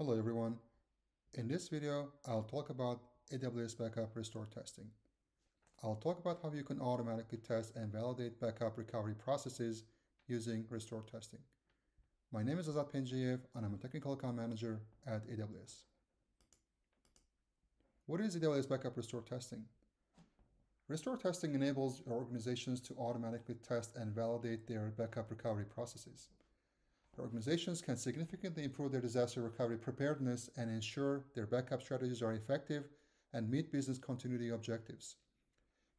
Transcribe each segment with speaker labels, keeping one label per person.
Speaker 1: Hello everyone. In this video, I'll talk about AWS Backup Restore testing. I'll talk about how you can automatically test and validate backup recovery processes using restore testing. My name is Azat Penjiev and I'm a technical account manager at AWS. What is AWS Backup Restore testing? Restore testing enables organizations to automatically test and validate their backup recovery processes organizations can significantly improve their disaster recovery preparedness and ensure their backup strategies are effective and meet business continuity objectives.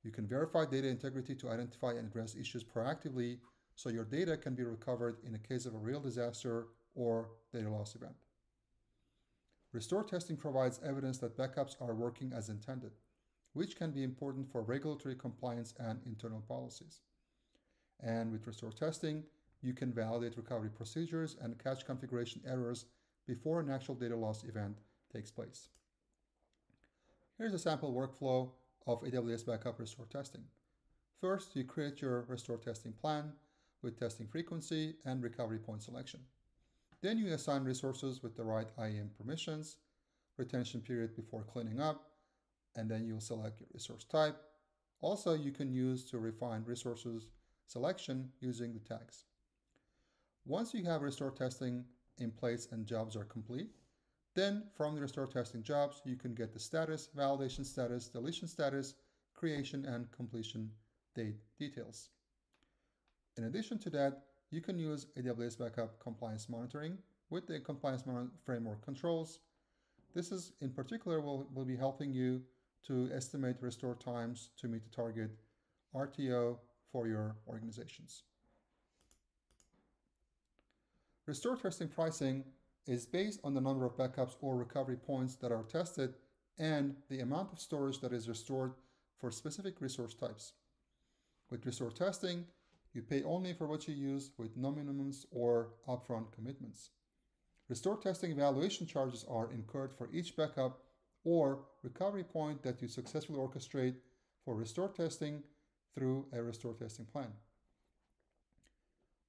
Speaker 1: You can verify data integrity to identify and address issues proactively so your data can be recovered in the case of a real disaster or data loss event. Restore testing provides evidence that backups are working as intended, which can be important for regulatory compliance and internal policies. And with restore testing, you can validate recovery procedures and catch configuration errors before an actual data loss event takes place. Here's a sample workflow of AWS Backup Restore testing. First, you create your restore testing plan with testing frequency and recovery point selection. Then you assign resources with the right IAM permissions, retention period before cleaning up, and then you'll select your resource type. Also, you can use to refine resources selection using the tags. Once you have restore testing in place and jobs are complete, then from the restore testing jobs, you can get the status, validation status, deletion status, creation and completion date details. In addition to that, you can use AWS Backup Compliance Monitoring with the Compliance Framework controls. This is in particular will, will be helping you to estimate restore times to meet the target RTO for your organizations. Restore testing pricing is based on the number of backups or recovery points that are tested and the amount of storage that is restored for specific resource types. With restore testing, you pay only for what you use with no minimums or upfront commitments. Restore testing evaluation charges are incurred for each backup or recovery point that you successfully orchestrate for restore testing through a restore testing plan.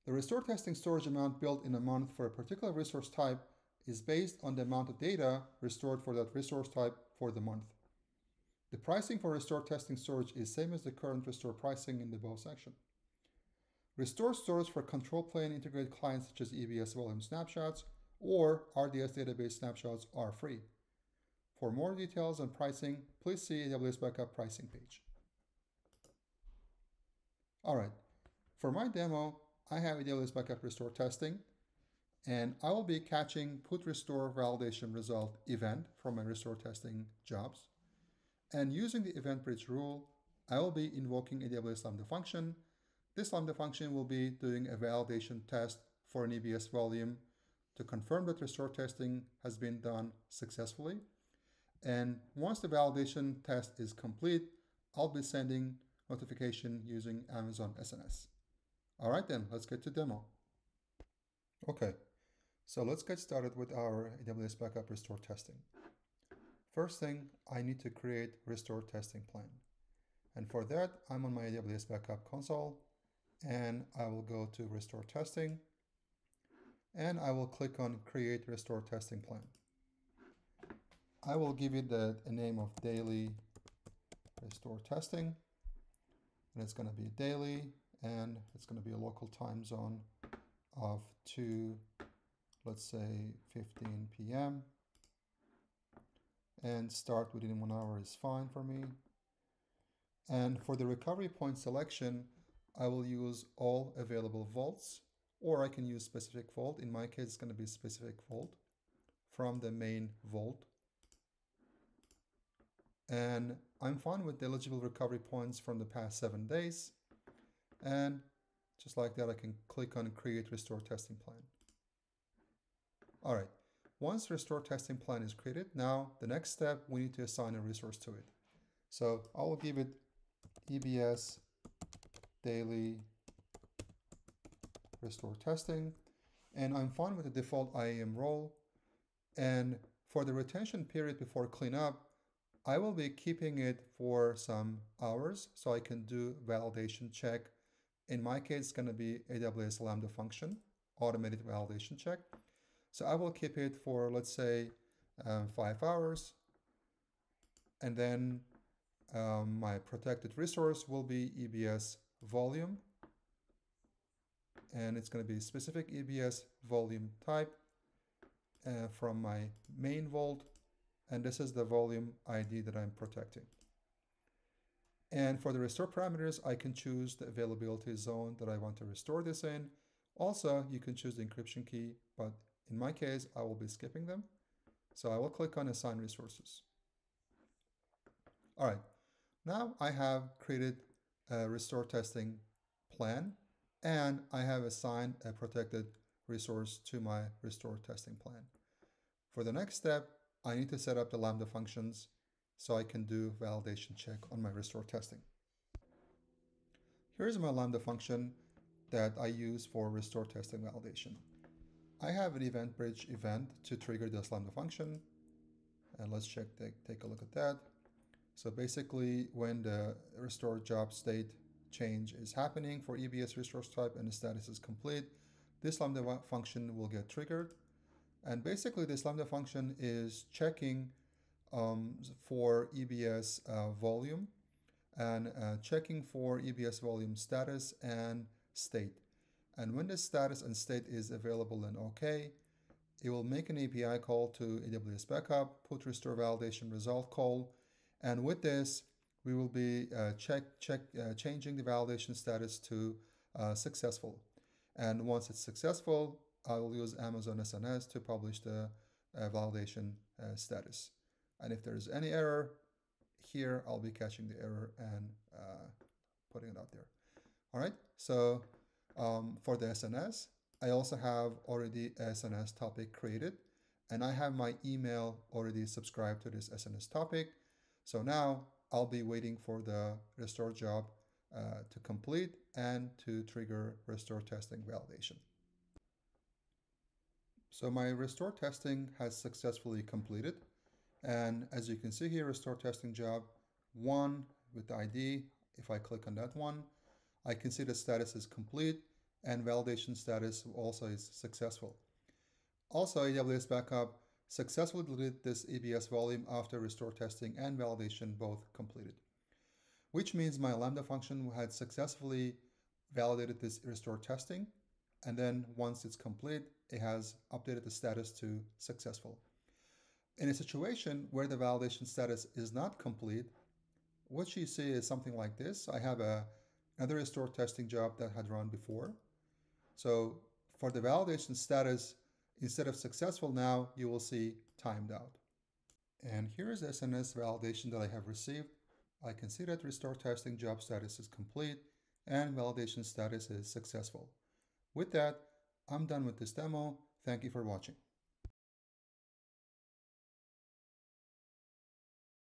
Speaker 1: The restore testing storage amount built in a month for a particular resource type is based on the amount of data restored for that resource type for the month. The pricing for restore testing storage is same as the current restore pricing in the above section. Restore storage for control plane integrated clients such as EBS volume snapshots or RDS database snapshots are free. For more details on pricing, please see AWS Backup pricing page. All right, for my demo, I have AWS Backup Restore testing, and I will be catching put restore validation result event from my restore testing jobs. And using the event bridge rule, I will be invoking AWS Lambda function. This Lambda function will be doing a validation test for an EBS volume to confirm that restore testing has been done successfully. And once the validation test is complete, I'll be sending notification using Amazon SNS. All right then, let's get to demo. Okay, so let's get started with our AWS Backup Restore testing. First thing, I need to create Restore testing plan. And for that, I'm on my AWS Backup console and I will go to Restore testing and I will click on Create Restore testing plan. I will give it the, a name of Daily Restore Testing and it's going to be daily and it's going to be a local time zone of 2 let's say 15 p.m. and start within one hour is fine for me. And for the recovery point selection I will use all available vaults or I can use specific vault. In my case it's going to be specific vault from the main vault. And I'm fine with the eligible recovery points from the past seven days and just like that, I can click on create restore testing plan. All right, once restore testing plan is created, now the next step, we need to assign a resource to it. So I will give it EBS daily restore testing, and I'm fine with the default IAM role. And for the retention period before cleanup, I will be keeping it for some hours so I can do validation check in my case, it's going to be AWS Lambda function, automated validation check. So I will keep it for, let's say, um, five hours. And then um, my protected resource will be EBS volume. And it's going to be specific EBS volume type uh, from my main vault. And this is the volume ID that I'm protecting. And for the restore parameters, I can choose the availability zone that I want to restore this in. Also, you can choose the encryption key, but in my case, I will be skipping them. So I will click on assign resources. All right, now I have created a restore testing plan and I have assigned a protected resource to my restore testing plan. For the next step, I need to set up the Lambda functions so I can do validation check on my restore testing. Here's my Lambda function that I use for restore testing validation. I have an event bridge event to trigger this Lambda function. And let's check, take, take a look at that. So basically when the restore job state change is happening for EBS resource type and the status is complete, this Lambda function will get triggered. And basically this Lambda function is checking um, for EBS uh, volume and uh, checking for EBS volume status and state. And when the status and state is available and OK, it will make an API call to AWS Backup, put restore validation result call, and with this, we will be uh, check, check, uh, changing the validation status to uh, successful. And once it's successful, I will use Amazon SNS to publish the uh, validation status. And if there's any error here, I'll be catching the error and uh, putting it out there. All right, so um, for the SNS, I also have already SNS topic created and I have my email already subscribed to this SNS topic. So now I'll be waiting for the restore job uh, to complete and to trigger restore testing validation. So my restore testing has successfully completed. And as you can see here, restore testing job one with the ID. If I click on that one, I can see the status is complete and validation status also is successful. Also, AWS Backup successfully deleted this EBS volume after restore testing and validation both completed, which means my Lambda function had successfully validated this restore testing. And then once it's complete, it has updated the status to successful. In a situation where the validation status is not complete, what you see is something like this. I have a, another restore testing job that had run before. So for the validation status, instead of successful now, you will see timed out. And here is the SNS validation that I have received. I can see that restore testing job status is complete and validation status is successful. With that, I'm done with this demo. Thank you for watching.